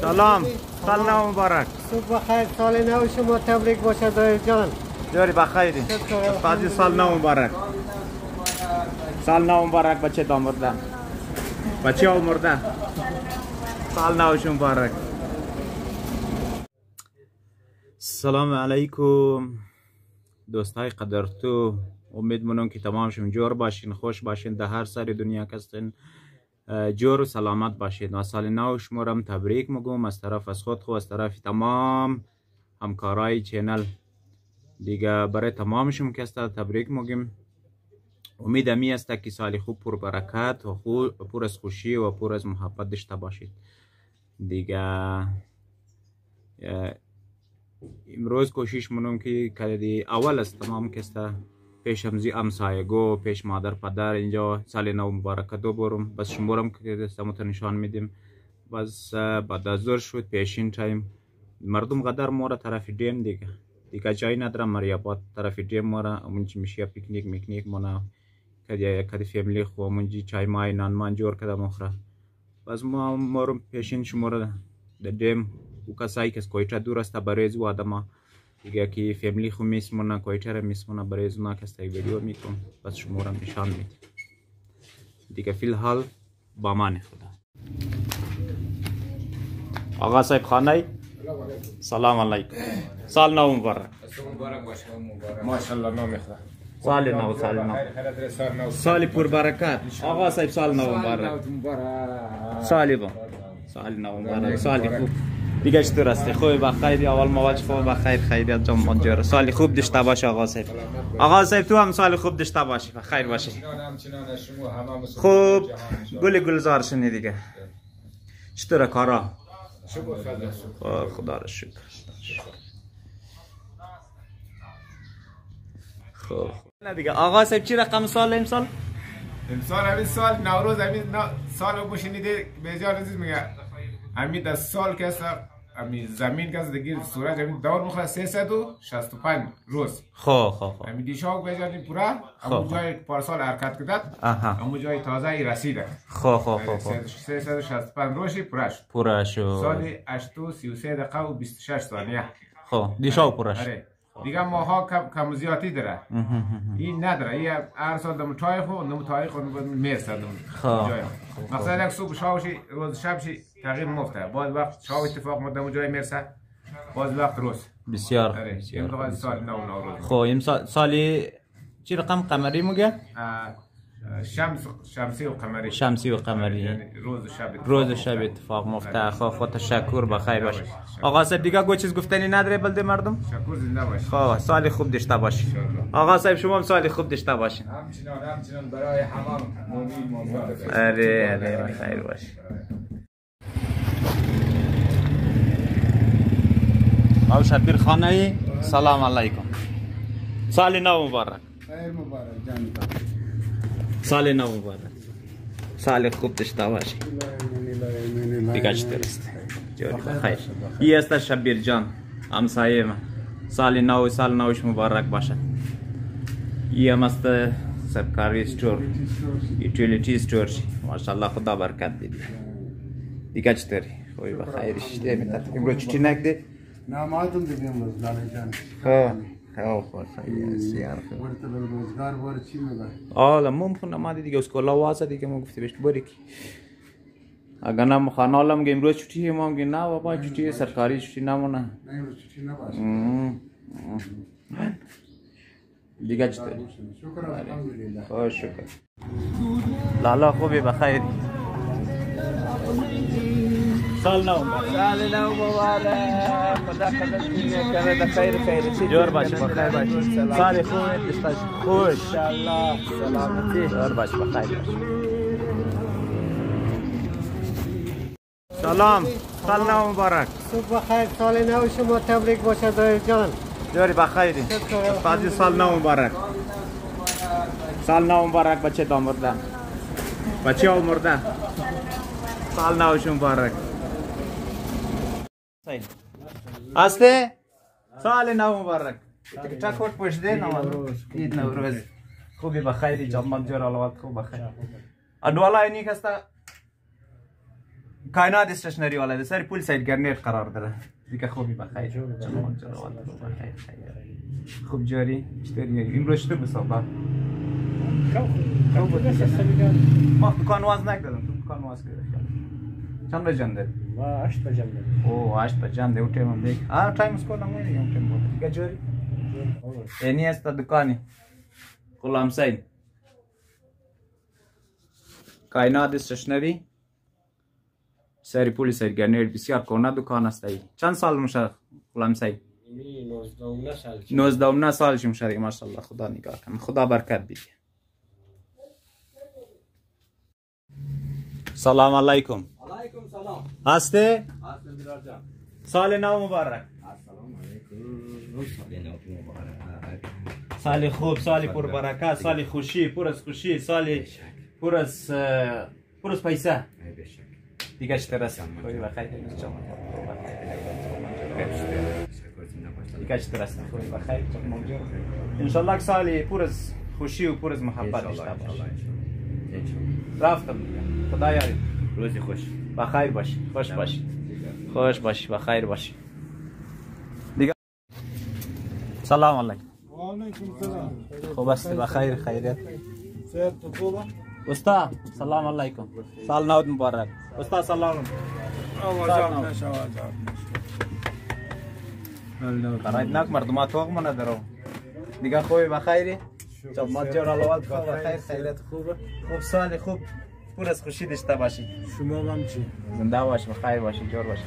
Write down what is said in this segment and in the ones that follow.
سلام. سال نو مبارک. صبح بخیر. سال نو شما تبریک باشه دایر جان. جوری بخیری شکر. قاضی سال نو مبارک. سال نو مبارک بچه تا مرده بچه ها مرده سال نوش مبارک. سلام علیکم. دوستای قدرتو امید منم که تمام شما جور باشین خوش باشین در هر سر دنیا کستین جور و سلامت باشید. و سال نو شمارم تبریک مگم از طرف از خود خو از طرف تمام همکارای channel. دیگه برای تمامشون که است تبریک میگیم امید امی است که سال خوب پر برکت و خوب پر از خوشی و پر از محبت داشته باشید. دیگه امروز کوشش منم که کلی اول از تمام است پیش همزی همسایگو پیش مادر پدر اینجا سال نو مبارک دو برم بس شمارم که دستمو نشان میدیم. بس بعد از ظهر شد پیشین تایم. مردم قدر مورا طرف دیم دیگه. دیگه جایی ندارم مریابات طرف دیم مورا اونجی میشه پیکنیک میکنیک منا کدی کدی فیملی خو اونجی چای مای نان مان جور کدا مخرا بس ما مورم پیشین شمورا د دیم او کسایی که کویتا دور است برای زو آدما دیگه که فیملی خو میسمونا کویتا را میسمونا برای زو ناکسته ویدیو میکنم بس شمورم نشان میدم دیگه فی الحال با مان خدا آقا صاحب خانه سلام علیکم سال نو مبارک مبارک باشه مبارک ماشاءالله نام خدا سال نو سال نو سال سال پر برکت آقا صاحب سال نو مبارک سالی با سال نو مبارک سالی خوب دیگه چطور هستی خوب بخیر اول مواج خوب بخیر خیریت جان منجر سالی خوب داشته باش آقا صاحب آقا صاحب تو هم سال خوب داشته باشی. خیر باشی. خوب. گل گلزار شنی دیگه. چطوره کارا؟ خدا را شکر. خب نه دیگه. آقا صاحب چی رقم سال امسال؟ امسال همین سال نوروز همین سال رو بشنیده بسیار عزیز میگه. همین از سال که است همین زمین که است دیگه سورج همین دور مخواه 365 روز. خب خب خب. همین دیشاق بجانی پورا همون خب. جای پارسال حرکت آها. همون جای تازه ای رسیده. خب خب خب خب. 365 روزی پورا شد پورا شو سال 8 و 33 دقیقه و 26 ثانیه. خب دیشا پورا آره. دیگه ماها کم زیاتی داره. این نداره. این هر سال دم تای خو نم تای خو می‌رسه دم خب. جای. مثلا یک صبح شاوشی روز شبشی تغییر مفته. بعد وقت شاو اتفاق مدام جای می‌رسه باز وقت روز. بسیار. آره این بسیار. سال نو نو روز. خب این سال سالی چی رقم قمری میگه؟ آه، شمس شمسی و قمری. شمسی و قمری. یعنی روز و شب اتفاق روز و مفته. شب اتفاق مفته. خب خود تشکر بخیر باش. آقا صاحب دیگه گو چیز گفتنی نداره بلده مردم؟ شکر زنده باش. خب سال خوب داشته باشی آقا صاحب شما هم سال خوب داشته باشین. همچنان همچنان برای مومین مومنات اره اره بخیر باش. او شبیر خانه سلام علیکم. سال نو مبارک. خیر مبارک جان. Sale na uwagę. Sale kup też tawarzy. Birkaç terist. Hayır. Yes de Şabir Can. Amsayema. Sali navu sal navuş mübarek başa. Yemasta sabkari store. Utility store. Maşallah Kuda berkat dedi. Birkaç teri. Oy bak hayır işte. Emre çitinek de. Namadım dediğimiz. Ha. حالا ممکن آمده دیگه اسکولا واسه دیگه ما گفتی بهش بری که اگر نه مخانه حالم که امروز چوتی ما هم که نه بابا چوتی سرکاری چوتی نمونه نه. امروز چوتی نباشه دیگه چطور؟ شکر الحمدلله خوش شکر. لالا خوبی؟ بخیری سال نو سال نو مبارک خدا قدر دنیا کنه د خیر خیر شي جوړ باشي په خیر باشي سال خو دې خوش ان شاء الله سلامتی جوړ باشي په خیر سلام سال نو مبارک صبح خیر سال نو شما تبریک باشه دایی جان جوری بخیری فازی سال نو مبارک سال نو مبارک بچه دامردن بچه آمردن سال نوش مبارک هسته سال نو مبارک چکوت پشته نوروز عید نوروز خوبی بخیری جمال جور الوات خوب بخیر ادوالا اینی کستا کائنات استشنری والا ده سر پول سایت گرنیت قرار داره دیگه خوبی بخیر چمون جلو والا بخیر خیر. خوب جاری چطوری امروز چطور بسابه ما دکان واز نکردم تو دکان واز کردی چند بجه داری ما 8 بجه مده او 8 بجه مده او ټایم مده ها ټایم سپور نه مده یو ټایم مده گجوری یعنی است دکانی غلام سین کائنات استشنری سری پولی سرگرنی بسیار کهنه دکان است چند سال میشه غلام سین 19 سال شم شده ماشاءالله خدا نگاه کنه خدا برکت بده سلام علیکم هسته سال نو مبارک سال خوب سال پر برکت سال خوشی پر از خوشی سال پر از پر از پیسه دیگه چه بخیر دیگه چه بخیر انشالله که سال پر از خوشی و پر از محبت داشته باشه رفتم دیگه خدا یاری روزی خوش بخیر باشی. خوش باشی. خوش باشی. بخیر باشی. دیگه. سلام علیکم. خوب است بخیر خیریت. صحت تو خوبه؟ استاد سلام علیکم. سال نو مبارک. استاد سلام. برای نک مردمات توق من درو دیگه خوبی؟ بخیری؟ ما جور الوال خوب؟ بخیر. خیریت خوبه خوب سال خوب. پر از خوشی داشته باشی. شما هم چی؟ زنده باش بخیر باشی جور باشی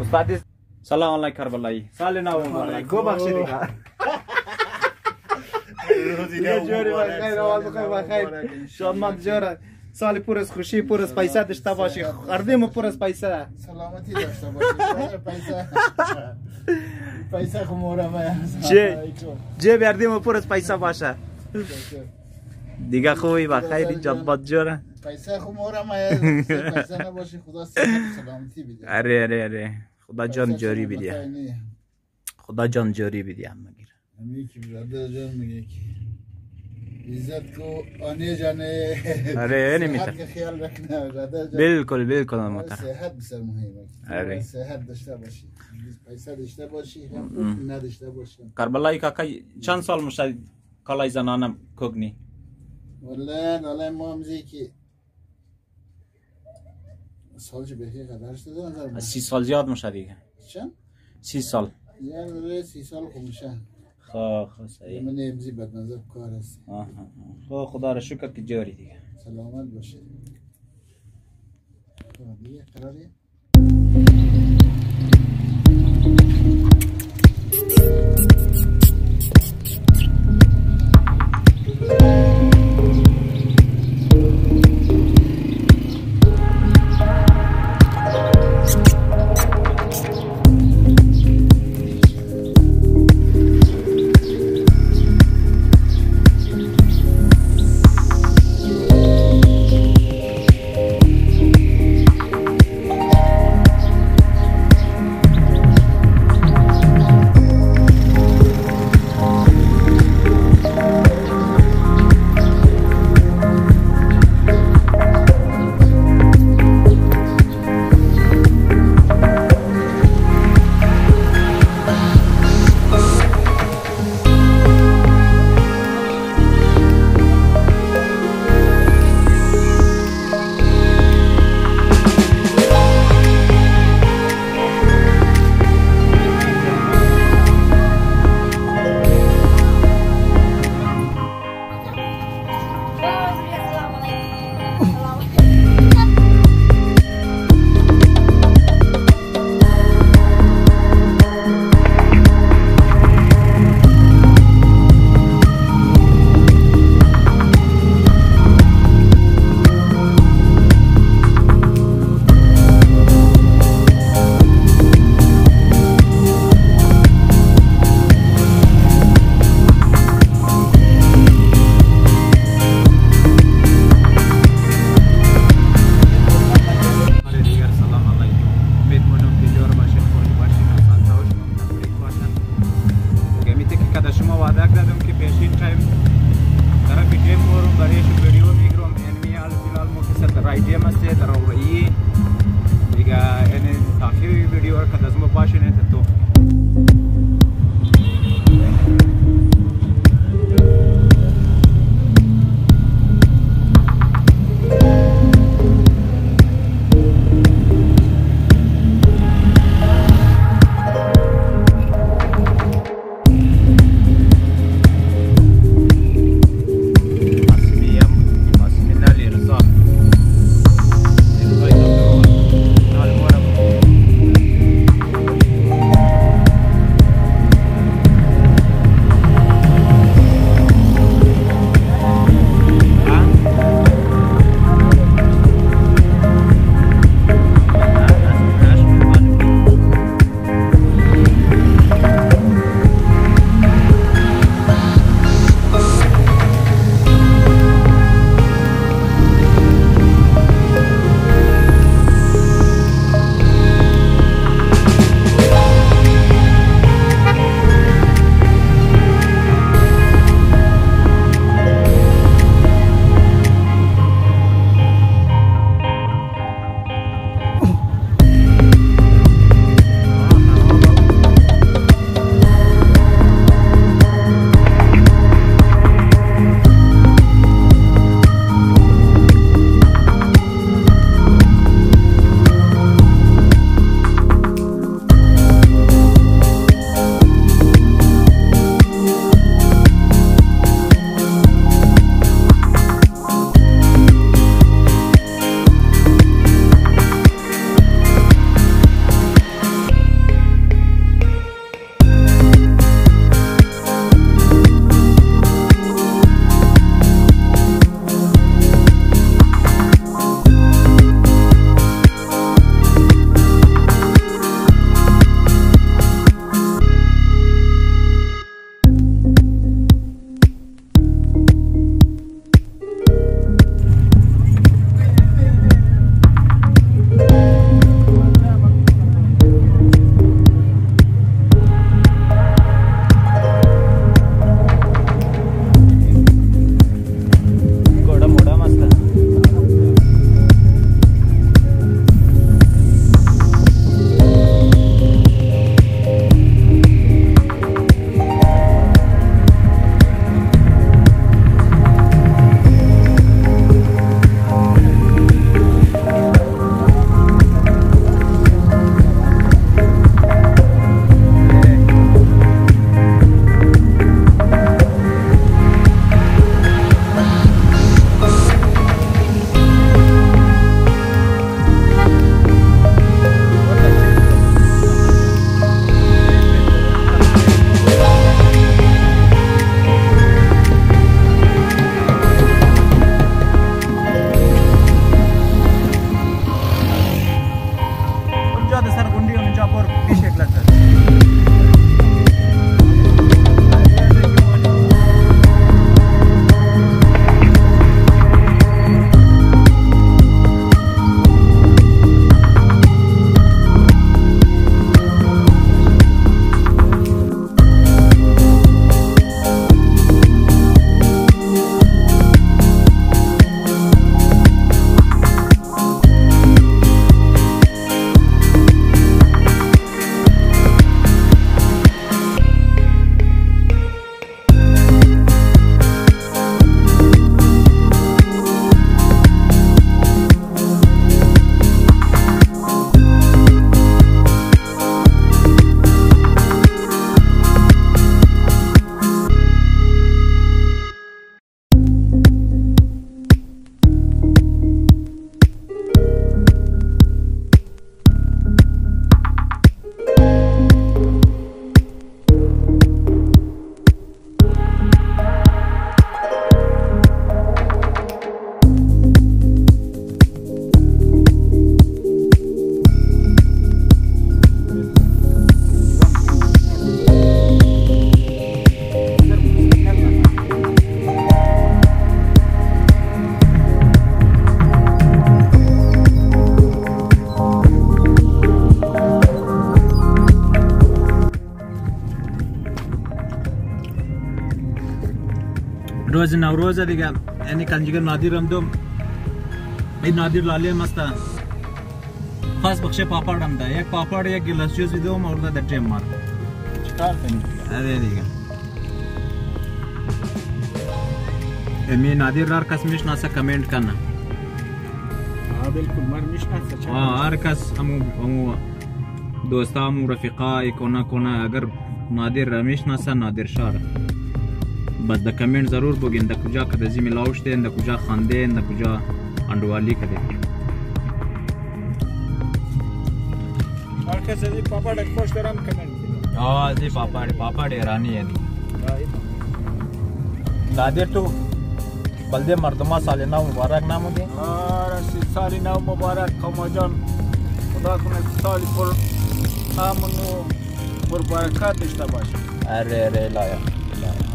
استاد سلام علیکم کربلایی. سال نو مبارک گو بخشی دیگه. دیگه جوری بخیر اول بخیر بخیر. شادمان جور سال پر از خوشی پر از پیسه داشته باشی. خردیم پر از پیسه. سلامتی داشته باشی پیسه. پیسه خمورم چه؟ جیب یردیم پر از پیسه باشه. دیگه خوبی بخیری جبات جوره پیسه خمورم پیسه نباشی خدا و سلامتی بده اره اره اره خدا جان جاری نی. خدا جان جاری بدی هم مگیر همی که برادر جان میگه که عزت کو آنی جانه آره، اینی می‌تونه. صحت که خیال رکنه برادر جان. بالکل بالکل محترم. صحت بسر مهمه آره. صحت داشته باشی. پیسه داشته باشی هم نداشته باشی. کربلایی کاکا چند سال میشه کالای زنانم کوگنی ولد حالا ما هم که سال چه بهی قدرش داده نظر ما سی سال زیاد میشه دیگه. چند؟ سی سال. یه نوره سی سال خوب میشه. خواه خواه صحیح. من امزی بد نظر کار است خواه خب، خدا را شکر که جاری دیگه. سلامت باشه. دیگه قراریه روز نوروز دیگه یعنی کنجگر نادر هم دوم این نادر لاله مست خاص بخش پاپاڈ هم ده یک پاپاڈ یک گلاس جوز بدم orada در جیم مار چیکار کنی अरे دیگه امی نادر هر کس میشناسه کامنت کنه ها بالکل من میشناسه آه هر کس همو همو دوستا همو رفیقا کنه کنه اگر نادر را میشناسه نادر شاره بس در کامنت ضرور بگین در کجا کدزی ملاو شده در کجا خانده در کجا انڈوالی کده هر کس از این پاپا ډک خوش دارم کمنت کنه آه زی پاپاډ پاپاډ ایرانی دی نادر تو بلده مردما سال نو مبارک نامو دی آره سی سالی نو مبارک قوم جان. خدا کنه سالی پر امن و پر برکت داشته باشه اره اره لایا اوس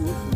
Oops.